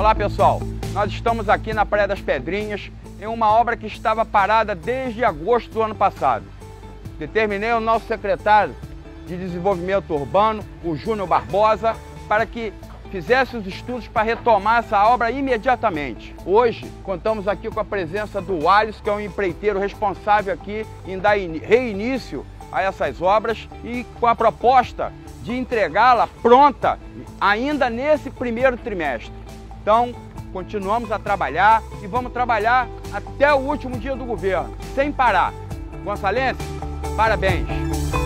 Olá pessoal, nós estamos aqui na Praia das Pedrinhas em uma obra que estava parada desde agosto do ano passado. Determinei ao nosso secretário de Desenvolvimento Urbano, o Júnior Barbosa, para que fizesse os estudos para retomar essa obra imediatamente. Hoje, contamos aqui com a presença do Alisson, que é um empreiteiro responsável aqui em dar reinício a essas obras e com a proposta de entregá-la pronta ainda nesse primeiro trimestre. Então, continuamos a trabalhar e vamos trabalhar até o último dia do governo, sem parar. Gonçalves, parabéns!